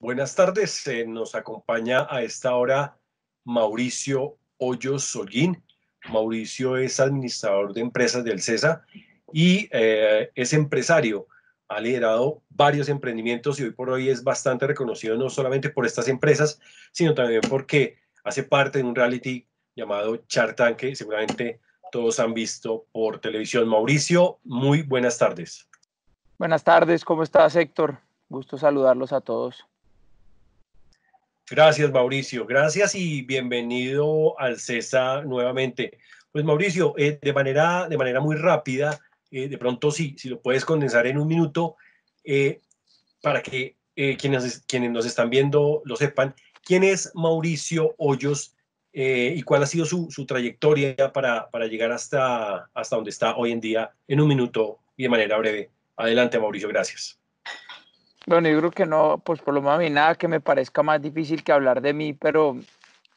Buenas tardes, eh, nos acompaña a esta hora Mauricio Hoyos Solguín. Mauricio es administrador de empresas del CESA y eh, es empresario. Ha liderado varios emprendimientos y hoy por hoy es bastante reconocido no solamente por estas empresas, sino también porque hace parte de un reality llamado Shark Tank que seguramente todos han visto por televisión. Mauricio, muy buenas tardes. Buenas tardes, ¿cómo estás Héctor? Gusto saludarlos a todos. Gracias, Mauricio. Gracias y bienvenido al CESA nuevamente. Pues, Mauricio, eh, de, manera, de manera muy rápida, eh, de pronto sí, si lo puedes condensar en un minuto, eh, para que quienes, quienes nos están viendo lo sepan, ¿quién es Mauricio Hoyos y cuál ha sido su, su trayectoria para, para, llegar hasta, hasta donde está hoy en día en un minuto y de manera breve? Adelante, Mauricio, gracias. Bueno, yo creo que no, pues por lo menos a mí nada que me parezca más difícil que hablar de mí, pero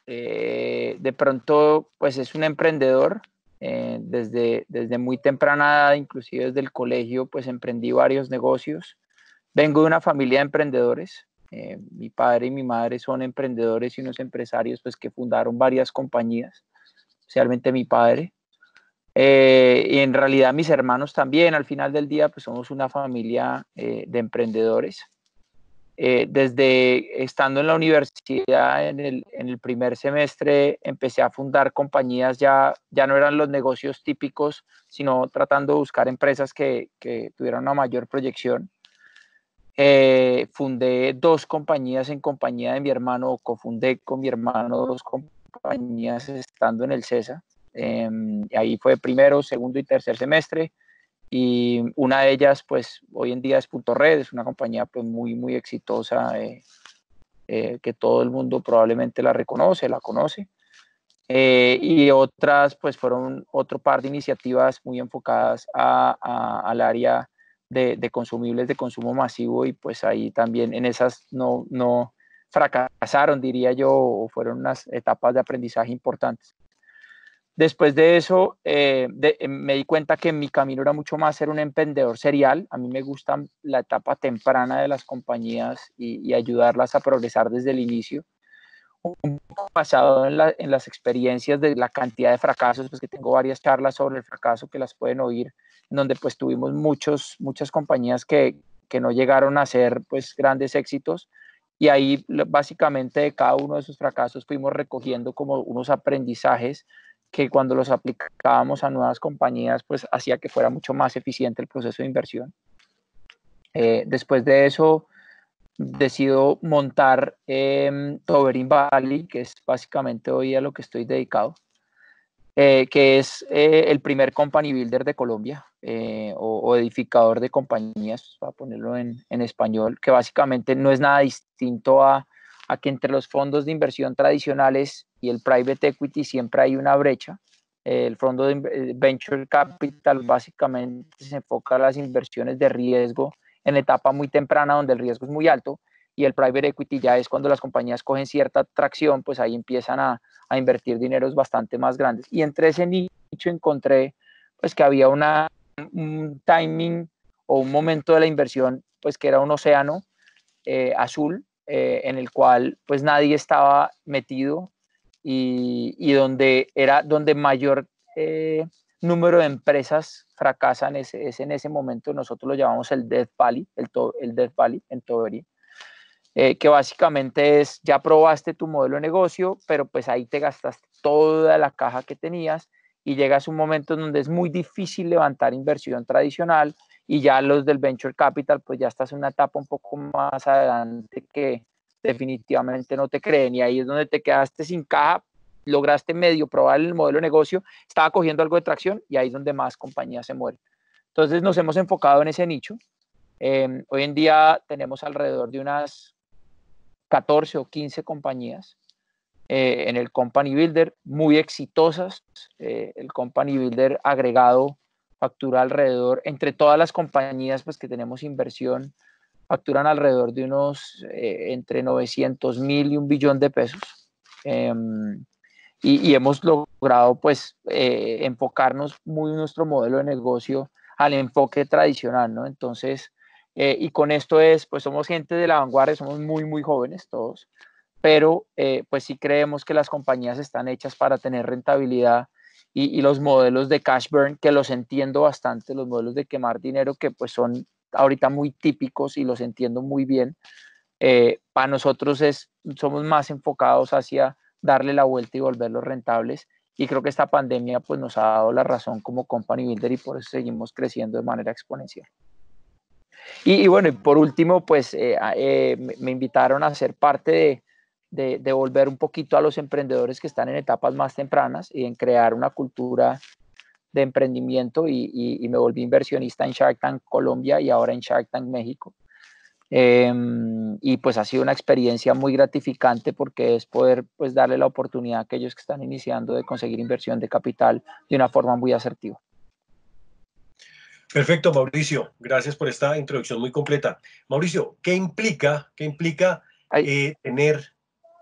eh, de pronto, pues es un emprendedor. Eh, desde, desde muy temprana edad, inclusive desde el colegio, pues emprendí varios negocios. Vengo de una familia de emprendedores. Eh, mi padre y mi madre son emprendedores y unos empresarios pues que fundaron varias compañías, especialmente mi padre. Eh, y en realidad mis hermanos también, al final del día, pues somos una familia eh, de emprendedores. Eh, desde estando en la universidad en el, en el, primer semestre empecé a fundar compañías, ya, ya no eran los negocios típicos, sino tratando de buscar empresas que, que tuvieran una mayor proyección. fundé dos compañías en compañía de mi hermano, cofundé con mi hermano dos compañías estando en el CESA. Em, ahí fue primero, segundo y tercer semestre. Y una de ellas, pues hoy en día es Punto Red, es una compañía pues, muy, muy exitosa, eh, eh, que todo el mundo probablemente la reconoce, la conoce. Eh, y otras, pues fueron otro par de iniciativas muy enfocadas al área de, de, consumibles de consumo masivo y pues ahí también en esas no, no fracasaron, diría yo, o fueron unas etapas de aprendizaje importantes. Después de eso, eh, eh, me di cuenta que mi camino era mucho más ser un emprendedor serial. A mí me gusta la etapa temprana de las compañías y, ayudarlas a progresar desde el inicio. Un poco basado en, las experiencias de la cantidad de fracasos, pues que tengo varias charlas sobre el fracaso que las pueden oír, en donde pues tuvimos muchos, muchas compañías que, que no llegaron a ser pues grandes éxitos. Y ahí básicamente de cada uno de esos fracasos fuimos recogiendo como unos aprendizajes que cuando los aplicábamos a nuevas compañías, pues hacía que fuera mucho más eficiente el proceso de inversión. Eh, después de eso, decido montar eh, Valley, que es básicamente hoy a lo que estoy dedicado, eh, que es eh, el primer company builder de Colombia o, o, edificador de compañías, para ponerlo en, en español, que básicamente no es nada distinto a a que entre los fondos de inversión tradicionales y el private equity siempre hay una brecha. El fondo de eh, venture capital básicamente se enfoca a las inversiones de riesgo en etapa muy temprana donde el riesgo es muy alto y el private equity ya es cuando las compañías cogen cierta tracción, pues ahí empiezan a, a invertir dineros bastante más grandes. Y entre ese nicho encontré pues que había una, un timing o un momento de la inversión pues que era un océano eh, azul eh, en el cual pues nadie estaba metido y, donde era donde mayor eh, número de empresas fracasan es, en ese momento, nosotros lo llamamos el Death Valley, el, el Death Valley en Tobery, eh, que básicamente es, ya probaste tu modelo de negocio, pero pues ahí te gastaste toda la caja que tenías y llegas a un momento en donde es muy difícil levantar inversión tradicional y ya los del venture capital, pues ya estás en una etapa un poco más adelante que definitivamente no te creen y ahí es donde te quedaste sin caja, lograste medio probar el modelo de negocio, estaba cogiendo algo de tracción y ahí es donde más compañías se mueren. Entonces nos hemos enfocado en ese nicho. Em, hoy en día tenemos alrededor de unas 14 o 15 compañías eh, en el Company Builder, muy exitosas. Eh, el Company Builder agregado factura alrededor, entre todas las compañías pues, que tenemos inversión, facturan alrededor de unos eh, entre 900 mil y un billón de pesos. Em, y, hemos logrado pues eh, enfocarnos muy en nuestro modelo de negocio al enfoque tradicional, ¿no? Entonces, Eh, y con esto es, pues somos gente de la vanguardia, somos muy, muy jóvenes todos, pero pues sí creemos que las compañías están hechas para tener rentabilidad y, los modelos de cash burn, que los entiendo bastante, los modelos de quemar dinero, que pues son ahorita muy típicos y los entiendo muy bien. Eh, para nosotros es, somos más enfocados hacia darle la vuelta y volverlos rentables. Y creo que esta pandemia pues, nos ha dado la razón como company builder y por eso seguimos creciendo de manera exponencial. Y, bueno, y por último, pues eh, eh, me invitaron a ser parte de, de, volver un poquito a los emprendedores que están en etapas más tempranas y en crear una cultura de emprendimiento y, me volví inversionista en Shark Tank Colombia y ahora en Shark Tank México. Em, y pues ha sido una experiencia muy gratificante porque es poder pues darle la oportunidad a aquellos que están iniciando de conseguir inversión de capital de una forma muy asertiva. Perfecto, Mauricio. Gracias por esta introducción muy completa. Mauricio, ¿qué implica, qué implica eh, tener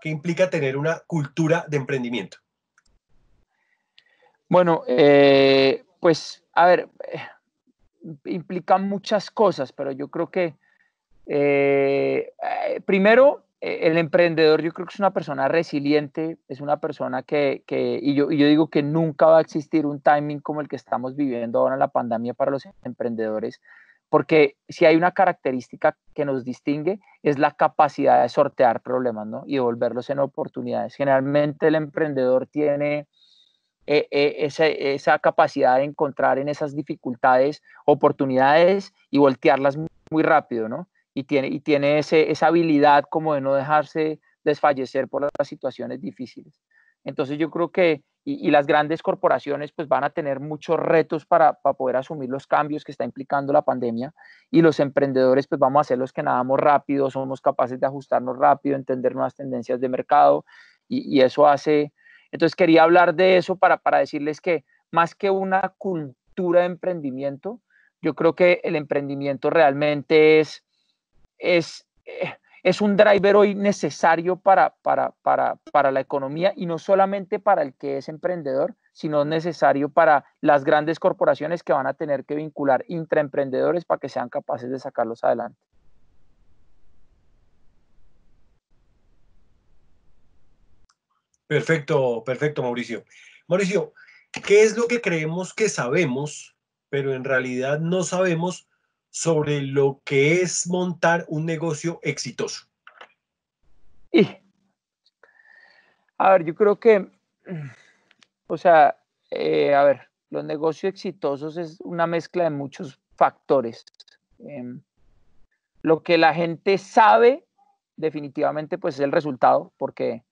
¿Qué implica tener una cultura de emprendimiento? Bueno, eh, pues a ver, eh, implica muchas cosas, pero yo creo que eh, primero el emprendedor yo creo que es una persona resiliente, es una persona que, y, yo, digo que nunca va a existir un timing como el que estamos viviendo ahora en la pandemia para los emprendedores, porque si hay una característica que nos distingue es la capacidad de sortear problemas ¿no? y volverlos en oportunidades. Generalmente el emprendedor tiene eh, esa, capacidad de encontrar en esas dificultades oportunidades y voltearlas muy, rápido, ¿no? Y tiene, y tiene esa habilidad como de no dejarse desfallecer por las situaciones difíciles. Entonces yo creo que y, las grandes corporaciones pues van a tener muchos retos para, poder asumir los cambios que está implicando la pandemia y los emprendedores pues vamos a ser los que nadamos rápido, somos capaces de ajustarnos rápido, entender nuevas tendencias de mercado y, eso hace, entonces quería hablar de eso para, para decirles que más que una cultura de emprendimiento, yo creo que el emprendimiento realmente es, es eh, es un driver hoy necesario para, para, la economía y no solamente para el que es emprendedor, sino necesario para las grandes corporaciones que van a tener que vincular intraemprendedores para que sean capaces de sacarlos adelante. Perfecto, perfecto, Mauricio. Mauricio, ¿qué es lo que creemos que sabemos, pero en realidad no sabemos sobre lo que es montar un negocio exitoso? Y, a ver, yo creo que, o sea, eh, a ver, los negocios exitosos es una mezcla de muchos factores. Em, lo que la gente sabe definitivamente pues es el resultado, porque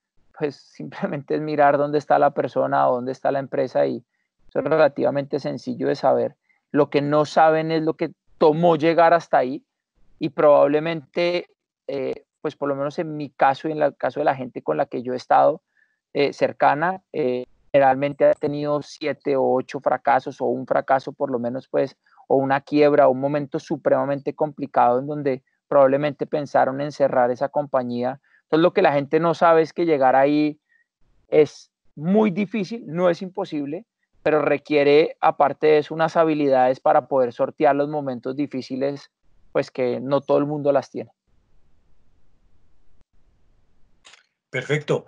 pues simplemente es mirar dónde está la persona o dónde está la empresa y eso es relativamente sencillo de saber. Lo que no saben es lo que tomó llegar hasta ahí y probablemente, eh, pues por lo menos en mi caso y en el caso de la gente con la que yo he estado eh, cercana, eh, generalmente ha tenido siete o ocho fracasos o un fracaso por lo menos, pues, o una quiebra o un momento supremamente complicado en donde probablemente pensaron en cerrar esa compañía. Entonces lo que la gente no sabe es que llegar ahí es muy difícil, no es imposible, pero requiere, aparte de eso, unas habilidades para poder sortear los momentos difíciles, pues que no todo el mundo las tiene. Perfecto.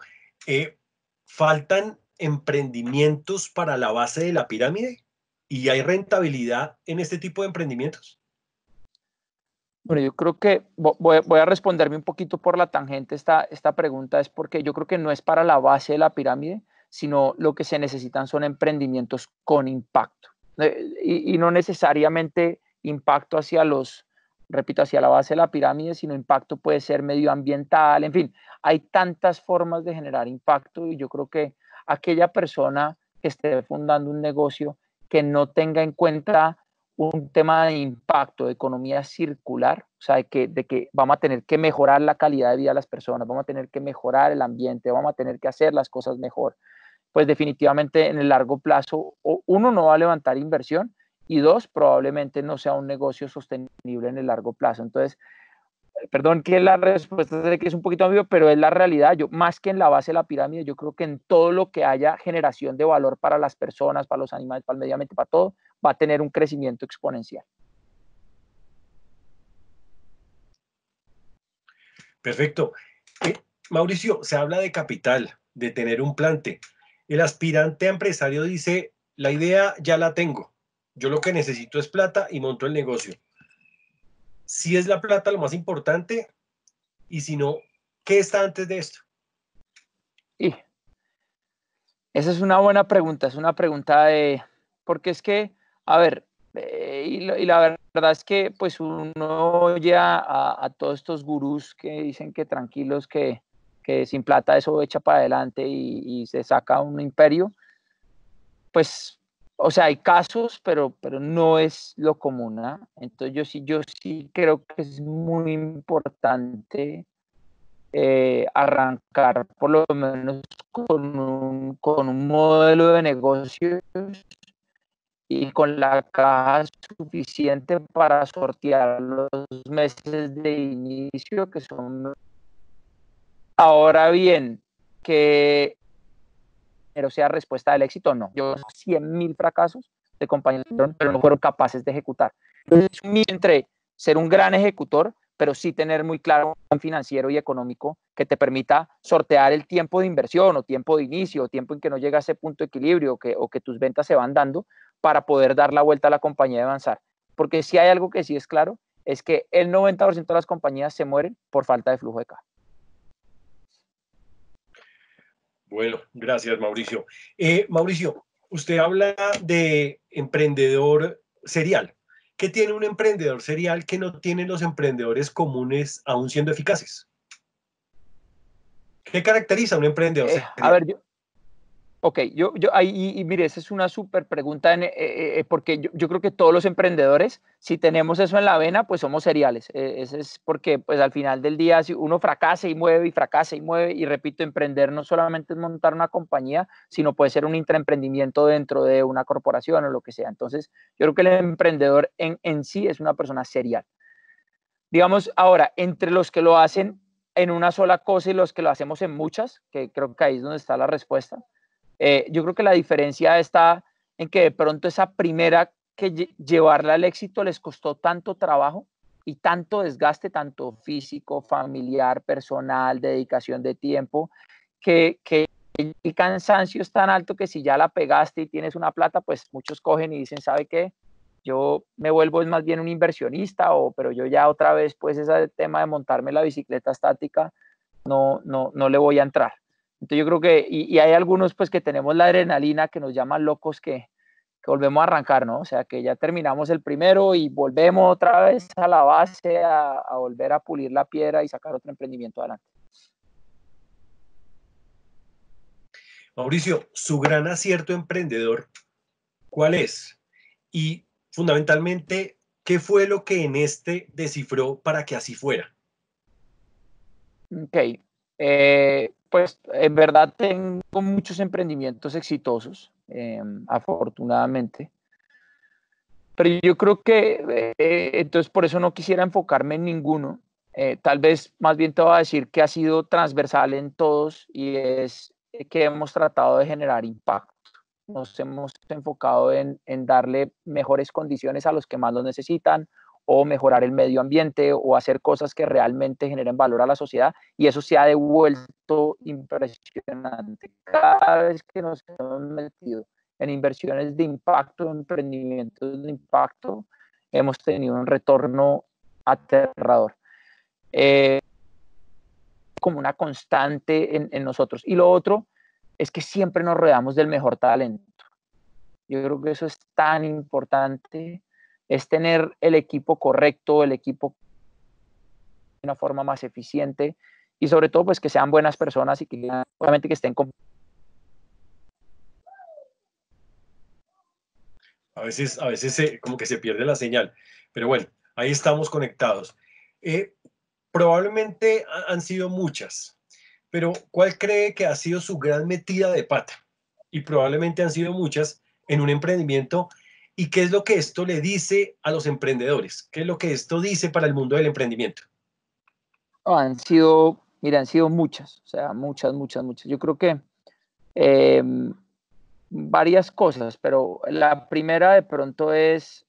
Eh, ¿Faltan emprendimientos para la base de la pirámide? ¿Y hay rentabilidad en este tipo de emprendimientos? Bueno, yo creo que voy, a responderme un poquito por la tangente esta, esta pregunta, es porque yo creo que no es para la base de la pirámide, sino lo que se necesitan son emprendimientos con impacto. Eh, y, no necesariamente impacto hacia los, repito, hacia la base de la pirámide, sino impacto puede ser medioambiental, en fin, hay tantas formas de generar impacto y yo creo que aquella persona que esté fundando un negocio que no tenga en cuenta un tema de impacto, de economía circular, o sea, de que, de que vamos a tener que mejorar la calidad de vida de las personas, vamos a tener que mejorar el ambiente, vamos a tener que hacer las cosas mejor pues definitivamente en el largo plazo, uno, no va a levantar inversión y dos, probablemente no sea un negocio sostenible en el largo plazo. Entonces, perdón que la respuesta de que es un poquito ambigua, pero es la realidad. Yo, más que en la base de la pirámide, yo creo que en todo lo que haya generación de valor para las personas, para los animales, para el medio ambiente, para todo, va a tener un crecimiento exponencial. Perfecto. Eh, Mauricio, se habla de capital, de tener un plante. El aspirante a empresario dice, la idea ya la tengo. Yo lo que necesito es plata y monto el negocio. Si es la plata lo más importante y si no, ¿qué está antes de esto? Y esa es una buena pregunta, es una pregunta de, porque es que, a ver, eh, y, la verdad es que pues uno oye a, todos estos gurús que dicen que tranquilos, que, que sin plata eso echa para adelante y, se saca un imperio, pues, o sea, hay casos, pero, pero no es lo común. ¿ah? Entonces yo sí, yo sí creo que es muy importante eh, arrancar por lo menos con un, con un modelo de negocios y con la caja suficiente para sortear los meses de inicio que son ahora bien que pero sea respuesta del éxito no yo 100 mil fracasos de compañeros pero no fueron capaces de ejecutar entonces entre ser un gran ejecutor pero sí tener muy claro un financiero y económico que te permita sortear el tiempo de inversión o tiempo de inicio o tiempo en que no llega a ese punto de equilibrio que, o que tus ventas se van dando para poder dar la vuelta a la compañía y avanzar. Porque si hay algo que sí es claro, es que el 90% de las compañías se mueren por falta de flujo de caja. Bueno, gracias Mauricio. Eh, Mauricio, usted habla de emprendedor serial. ¿Qué tiene un emprendedor serial que no tienen los emprendedores comunes aún siendo eficaces? ¿Qué caracteriza a un emprendedor eh, serial? a ver, yo, Ok, yo, yo ahí, y, mire, esa es una súper pregunta, eh, eh, eh, porque yo, yo, creo que todos los emprendedores, si tenemos eso en la vena, pues somos seriales. ese es porque, pues al final del día, si uno fracasa y mueve y fracasa y mueve, y repito, emprender no solamente es montar una compañía, sino puede ser un intraemprendimiento dentro de una corporación o lo que sea. Entonces, yo creo que el emprendedor en, en sí es una persona serial. Digamos, ahora, entre los que lo hacen en una sola cosa y los que lo hacemos en muchas, que creo que ahí es donde está la respuesta eh, yo creo que la diferencia está en que de pronto esa primera que llevarla al éxito les costó tanto trabajo y tanto desgaste, tanto físico, familiar, personal, dedicación de tiempo, que, que el cansancio es tan alto que si ya la pegaste y tienes una plata, pues muchos cogen y dicen, ¿sabe qué? Yo me vuelvo más bien un inversionista, o, pero yo ya otra vez, pues ese tema de montarme la bicicleta estática, no, no, no le voy a entrar. Entonces yo creo que, y, hay algunos pues que tenemos la adrenalina que nos llaman locos que, volvemos a arrancar, ¿no? O sea, que ya terminamos el primero y volvemos otra vez a la base a, a volver a pulir la piedra y sacar otro emprendimiento adelante. Mauricio, su gran acierto emprendedor, ¿cuál es? Y fundamentalmente, ¿qué fue lo que en este descifró para que así fuera? Ok. Eh, pues en verdad tengo muchos emprendimientos exitosos, em, afortunadamente. Pero yo creo que, eh, entonces por eso no quisiera enfocarme en ninguno. Eh, tal vez más bien te voy a decir que ha sido transversal en todos y es que hemos tratado de generar impacto. Nos hemos enfocado en, en darle mejores condiciones a los que más lo necesitan o mejorar el medio ambiente o hacer cosas que realmente generen valor a la sociedad y eso se ha devuelto impresionante. Cada vez que nos hemos metido en inversiones de impacto, emprendimientos de impacto, hemos tenido un retorno aterrador. Eh, como una constante en, en nosotros. Y lo otro es que siempre nos rodeamos del mejor talento. Yo creo que eso es tan importante es tener el equipo correcto, el equipo de una forma más eficiente y sobre todo pues que sean buenas personas y que obviamente que estén con... A veces, a veces como que se pierde la señal, pero bueno, ahí estamos conectados. Eh, probablemente han sido muchas, pero ¿cuál cree que ha sido su gran metida de pata? Y probablemente han sido muchas en un emprendimiento ¿Y qué es lo que esto le dice a los emprendedores? ¿Qué es lo que esto dice para el mundo del emprendimiento? han sido, mira, han sido muchas, o sea, muchas, muchas, muchas. Yo creo que em, varias cosas, pero la primera de pronto es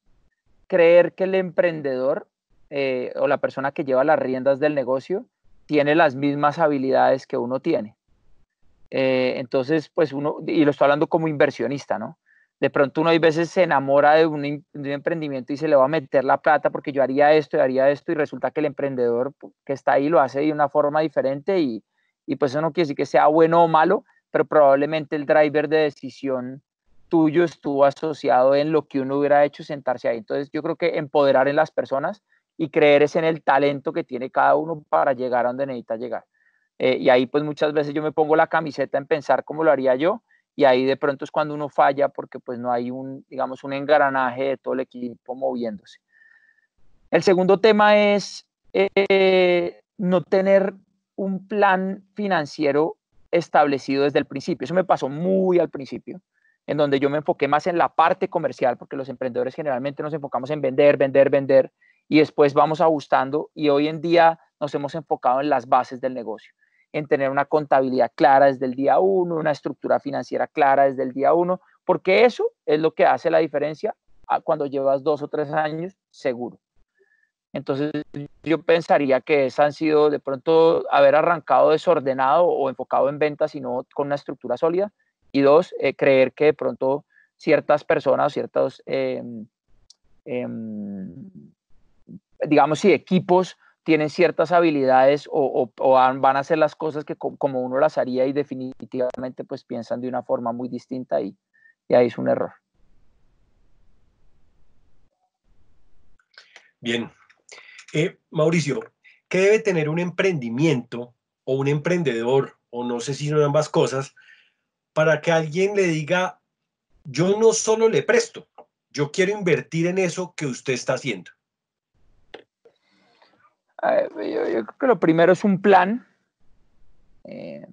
creer que el emprendedor eh, o la persona que lleva las riendas del negocio tiene las mismas habilidades que uno tiene. Eh, entonces, pues uno, y lo estoy hablando como inversionista, ¿no? De pronto uno hay veces se enamora de un, emprendimiento y se le va a meter la plata porque yo haría esto y haría esto y resulta que el emprendedor que está ahí lo hace de una forma diferente y, y pues eso no quiere decir que sea bueno o malo, pero probablemente el driver de decisión tuyo estuvo asociado en lo que uno hubiera hecho sentarse ahí. Entonces yo creo que empoderar en las personas y creer es en el talento que tiene cada uno para llegar a donde necesita llegar. Eh, y ahí pues muchas veces yo me pongo la camiseta en pensar cómo lo haría yo y ahí de pronto es cuando uno falla porque pues no hay un, digamos, un engranaje de todo el equipo moviéndose. El segundo tema es eh, no tener un plan financiero establecido desde el principio. Eso me pasó muy al principio, en donde yo me enfoqué más en la parte comercial, porque los emprendedores generalmente nos enfocamos en vender, vender, vender, y después vamos ajustando y hoy en día nos hemos enfocado en las bases del negocio en tener una contabilidad clara desde el día uno, una estructura financiera clara desde el día uno, porque eso es lo que hace la diferencia cuando llevas dos o tres años seguro. Entonces, yo pensaría que esas han sido de pronto haber arrancado desordenado o enfocado en ventas, sino con una estructura sólida. Y dos, eh, creer que de pronto ciertas personas ciertos, em, em, digamos, sí, equipos tienen ciertas habilidades o, van a hacer las cosas que como uno las haría y definitivamente pues piensan de una forma muy distinta y, ahí es un error. Bien. Eh, Mauricio, ¿qué debe tener un emprendimiento o un emprendedor, o no sé si son ambas cosas, para que alguien le diga, yo no solo le presto, yo quiero invertir en eso que usted está haciendo? Yo, creo que lo primero es un plan. Eh,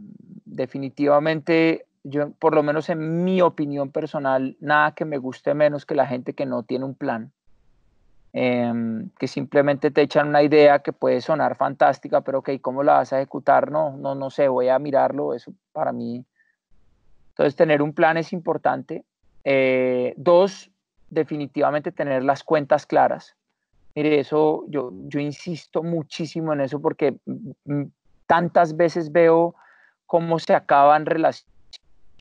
definitivamente, yo, por lo menos en mi opinión personal, nada que me guste menos que la gente que no tiene un plan. Em, que simplemente te echan una idea que puede sonar fantástica, pero ok, ¿cómo la vas a ejecutar? No, no, no sé, voy a mirarlo, eso para mí. Entonces, tener un plan es importante. Eh, dos, definitivamente tener las cuentas claras. Mire, eso yo, insisto muchísimo en eso porque tantas veces veo cómo se acaban relaciones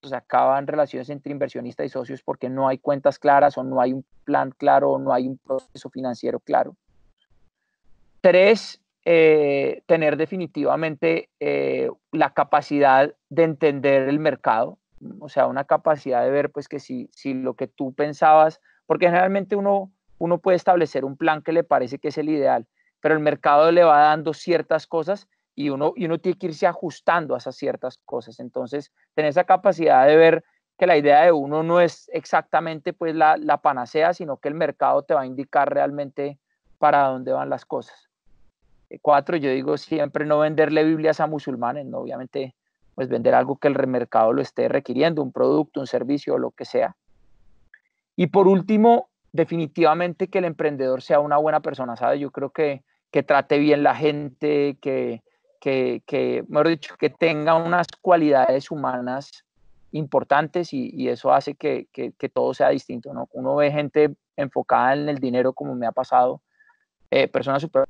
se acaban relaciones entre inversionista y socios porque no hay cuentas claras o no hay un plan claro o no hay un proceso financiero claro. Tres, eh, tener definitivamente eh, la capacidad de entender el mercado, o sea, una capacidad de ver pues que si, si lo que tú pensabas, porque generalmente uno uno puede establecer un plan que le parece que es el ideal, pero el mercado le va dando ciertas cosas y uno, y uno tiene que irse ajustando a esas ciertas cosas. Entonces, tener esa capacidad de ver que la idea de uno no es exactamente pues la, panacea, sino que el mercado te va a indicar realmente para dónde van las cosas. Eh, cuatro, yo digo siempre no venderle Biblias a musulmanes, ¿no? obviamente pues vender algo que el mercado lo esté requiriendo, un producto, un servicio o lo que sea. Y por último, definitivamente que el emprendedor sea una buena persona, ¿sabes? Yo creo que, que trate bien la gente, que, que, que, mejor dicho, que tenga unas cualidades humanas importantes y, eso hace que, que, todo sea distinto, ¿no? Uno ve gente enfocada en el dinero como me ha pasado, eh, personas súper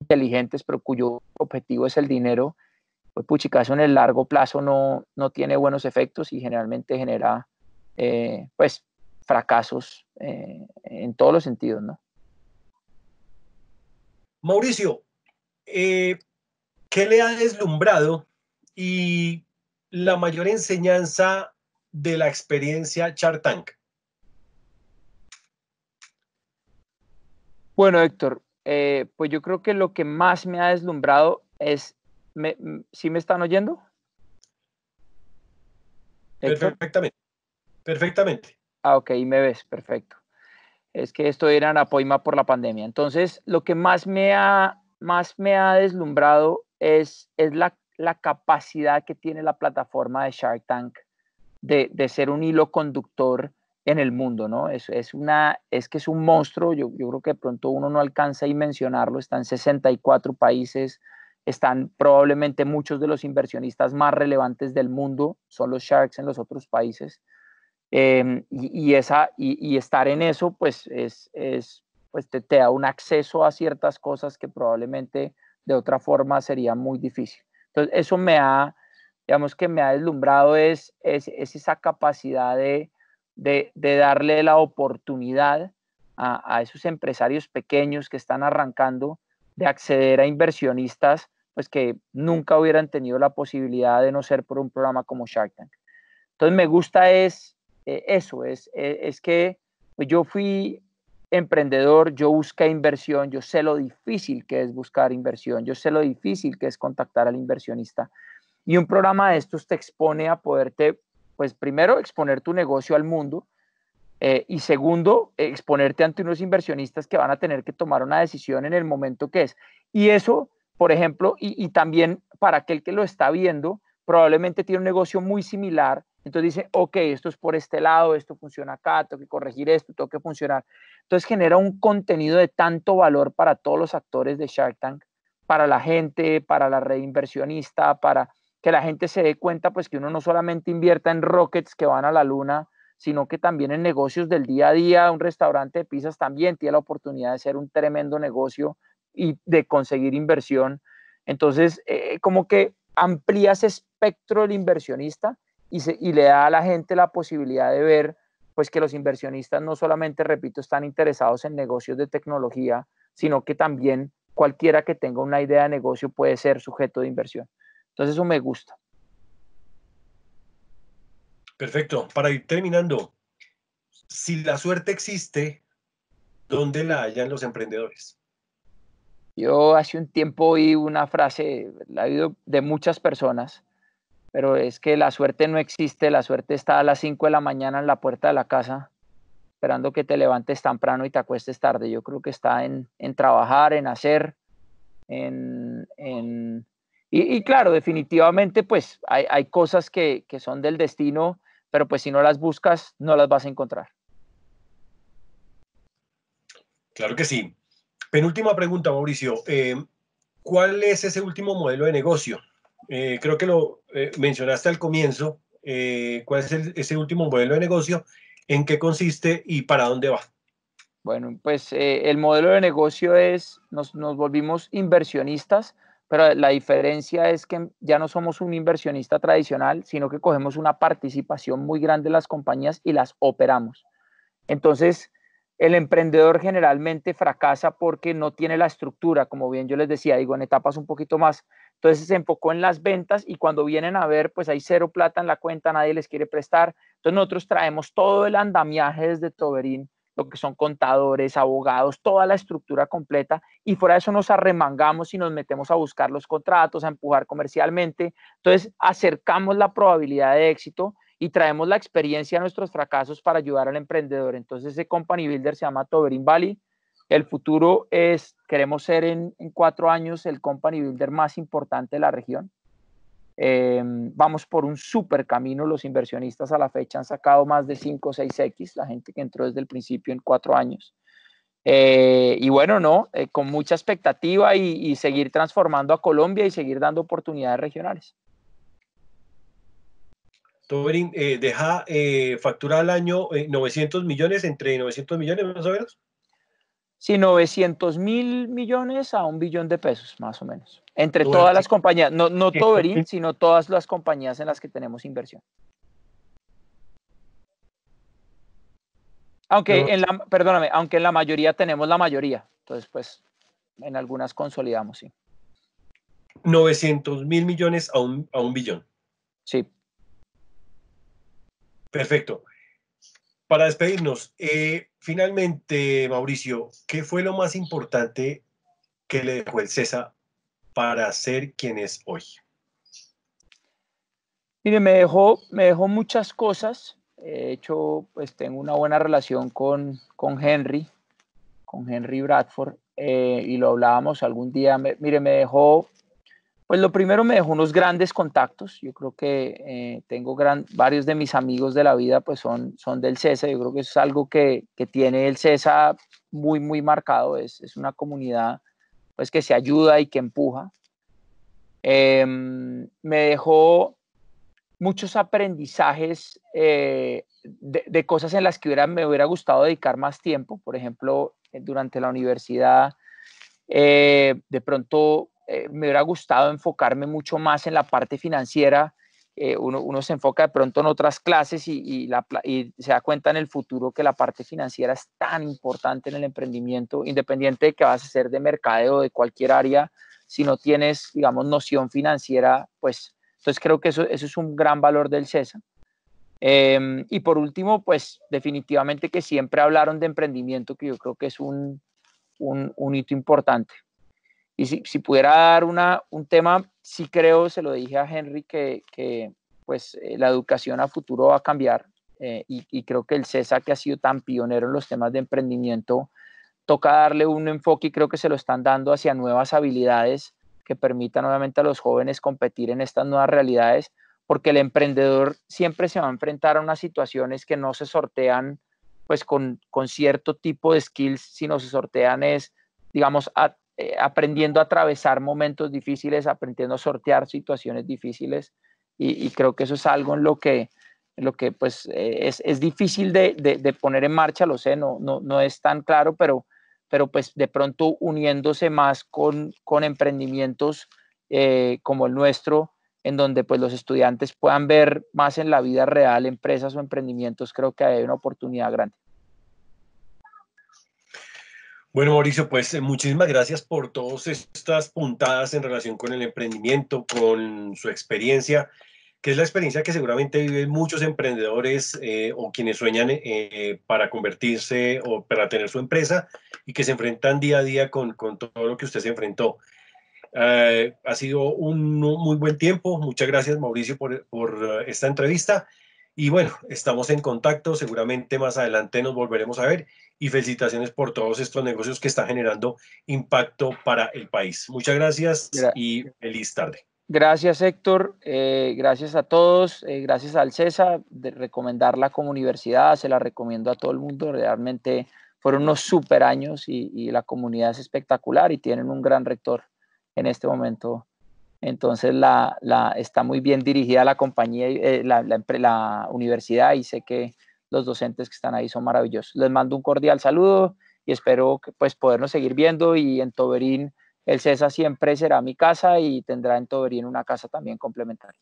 inteligentes, pero cuyo objetivo es el dinero, pues puchica, eso en el largo plazo no, no tiene buenos efectos y generalmente genera, eh, pues, fracasos eh, en todos los sentidos, ¿no? Mauricio, eh, ¿qué le ha deslumbrado y la mayor enseñanza de la experiencia Chartank? Bueno, Héctor, eh, pues yo creo que lo que más me ha deslumbrado es, me, ¿sí me están oyendo? Perfectamente, perfectamente. Ah, ok, me ves, perfecto. Es que esto era en Apoima por la pandemia. Entonces, lo que más me ha, más me ha deslumbrado es, es la, la capacidad que tiene la plataforma de Shark Tank de, de ser un hilo conductor en el mundo, ¿no? Es, es, una, es que es un monstruo, yo, yo creo que de pronto uno no alcanza a mencionarlo, está en 64 países, están probablemente muchos de los inversionistas más relevantes del mundo, son los Sharks en los otros países. Em, y, esa, y, estar en eso, pues, es, es pues te, da un acceso a ciertas cosas que probablemente de otra forma sería muy difícil. Entonces, eso me ha, digamos que me ha deslumbrado es, es, esa capacidad de, de, darle la oportunidad a, a, esos empresarios pequeños que están arrancando de acceder a inversionistas pues que nunca hubieran tenido la posibilidad de no ser por un programa como Shark Tank. Entonces me gusta es eh, eso, es, eh, es que yo fui emprendedor, yo busqué inversión, yo sé lo difícil que es buscar inversión, yo sé lo difícil que es contactar al inversionista. Y un programa de estos te expone a poderte, pues primero, exponer tu negocio al mundo eh, y segundo, exponerte ante unos inversionistas que van a tener que tomar una decisión en el momento que es. Y eso, por ejemplo, y también para aquel que lo está viendo, probablemente tiene un negocio muy similar entonces dice, ok, esto es por este lado, esto funciona acá, tengo que corregir esto, tengo que funcionar. Entonces genera un contenido de tanto valor para todos los actores de Shark Tank, para la gente, para la red inversionista, para que la gente se dé cuenta pues que uno no solamente invierta en rockets que van a la luna, sino que también en negocios del día a día, un restaurante de pizzas también tiene la oportunidad de ser un tremendo negocio y de conseguir inversión. Entonces, eh, como que amplía espectro del inversionista y, le da a la gente la posibilidad de ver pues que los inversionistas no solamente, repito, están interesados en negocios de tecnología, sino que también cualquiera que tenga una idea de negocio puede ser sujeto de inversión. Entonces eso me gusta. Perfecto. Para ir terminando, si la suerte existe, ¿dónde la hallan los emprendedores? Yo hace un tiempo oí una frase, la he oído de muchas personas, pero es que la suerte no existe, la suerte está a las 5 de la mañana en la puerta de la casa, esperando que te levantes temprano y te acuestes tarde. Yo creo que está en, trabajar, en hacer, en... Y, claro, definitivamente pues hay, hay cosas que, que, son del destino, pero pues si no las buscas, no las vas a encontrar. Claro que sí. Penúltima pregunta, Mauricio. Eh, ¿Cuál es ese último modelo de negocio? Eh, creo que lo eh, mencionaste al comienzo, eh, cuál es ese último modelo de negocio, en qué consiste y para dónde va. Bueno, pues el modelo de negocio es, nos, nos volvimos inversionistas, pero la diferencia es que ya no somos un inversionista tradicional, sino que cogemos una participación muy grande de las compañías y las operamos. Entonces, el emprendedor generalmente fracasa porque no tiene la estructura, como bien yo les decía, digo, en etapas un poquito más entonces se enfocó en las ventas y cuando vienen a ver, pues hay cero plata en la cuenta, nadie les quiere prestar. Entonces nosotros traemos todo el andamiaje desde Toberín, lo que son contadores, abogados, toda la estructura completa y fuera de eso nos arremangamos y nos metemos a buscar los contratos, a empujar comercialmente. Entonces acercamos la probabilidad de éxito y traemos la experiencia a nuestros fracasos para ayudar al emprendedor. Entonces ese company builder se llama Toberín Valley el futuro es, queremos ser en, cuatro años el company builder más importante de la región. Em, vamos por un super camino. Los inversionistas a la fecha han sacado más de 5 o 6X, la gente que entró desde el principio en cuatro años. Eh, y bueno, no, eh, con mucha expectativa y, seguir transformando a Colombia y seguir dando oportunidades regionales. Toberín, eh, deja factura al año 900 millones, entre 900 millones más o menos. Sí, 900 mil millones a un billón de pesos, más o menos. Entre todas las compañías, no, no Toberín, sino todas las compañías en las que tenemos inversión. Aunque en la, perdóname, aunque en la mayoría tenemos la mayoría. Entonces, pues, en algunas consolidamos, sí. 900 mil millones a un, a un billón. Sí. Perfecto. Para despedirnos, eh, finalmente, Mauricio, ¿qué fue lo más importante que le dejó el César para ser quien es hoy? Mire, me dejó, me dejó muchas cosas. De hecho, pues tengo una buena relación con, con Henry, con Henry Bradford, eh, y lo hablábamos algún día. mire, me dejó pues lo primero me dejó unos grandes contactos. Yo creo que eh, tengo gran, varios de mis amigos de la vida pues son, son del CESA. Yo creo que es algo que, que tiene el CESA muy, muy marcado. Es, es, una comunidad pues que se ayuda y que empuja. Em, me dejó muchos aprendizajes eh, de, de, cosas en las que hubiera, me hubiera gustado dedicar más tiempo. Por ejemplo, durante la universidad, eh, de pronto eh, me hubiera gustado enfocarme mucho más en la parte financiera. Eh, uno, uno, se enfoca de pronto en otras clases y, se da cuenta en el futuro que la parte financiera es tan importante en el emprendimiento, independiente de que vas a ser de mercadeo o de cualquier área, si no tienes, digamos, noción financiera, pues entonces creo que eso, eso es un gran valor del CESA. Eh, y por último, pues definitivamente que siempre hablaron de emprendimiento, que yo creo que es un, un hito importante. Y si, pudiera dar una, un tema, sí creo, se lo dije a Henry, que, que pues eh, la educación a futuro va a cambiar eh, y, y, creo que el CESA, que ha sido tan pionero en los temas de emprendimiento, toca darle un enfoque y creo que se lo están dando hacia nuevas habilidades que permitan obviamente a los jóvenes competir en estas nuevas realidades, porque el emprendedor siempre se va a enfrentar a unas situaciones que no se sortean pues con, con cierto tipo de skills, sino se sortean es, digamos, a, eh, aprendiendo a atravesar momentos difíciles, aprendiendo a sortear situaciones difíciles, y, creo que eso es algo en lo que, lo que pues eh, es, es, difícil de, de, de, poner en marcha, lo sé, no, no, no es tan claro, pero, pero pues de pronto uniéndose más con, con emprendimientos eh, como el nuestro, en donde pues los estudiantes puedan ver más en la vida real empresas o emprendimientos, creo que hay una oportunidad grande. Bueno, Mauricio, pues eh, muchísimas gracias por todas estas puntadas en relación con el emprendimiento, con su experiencia que es la experiencia que seguramente viven muchos emprendedores eh, o quienes sueñan eh, para convertirse o para tener su empresa y que se enfrentan día a día con, con todo lo que usted se enfrentó. Eh, ha sido un muy buen tiempo. Muchas gracias, Mauricio, por, por esta entrevista. Y bueno, estamos en contacto. Seguramente más adelante nos volveremos a ver. Y felicitaciones por todos estos negocios que están generando impacto para el país. Muchas gracias y feliz tarde. Gracias, Héctor. Eh, gracias a todos. Eh, gracias al CESA de recomendarla como universidad. Se la recomiendo a todo el mundo. Realmente fueron unos super años y, y, la comunidad es espectacular y tienen un gran rector en este momento. Entonces, la, la está muy bien dirigida la compañía, eh, la, la, universidad y sé que los docentes que están ahí son maravillosos. Les mando un cordial saludo y espero que, pues, podernos seguir viendo y en Toberín el CESA siempre será mi casa y tendrá en Toberín una casa también complementaria.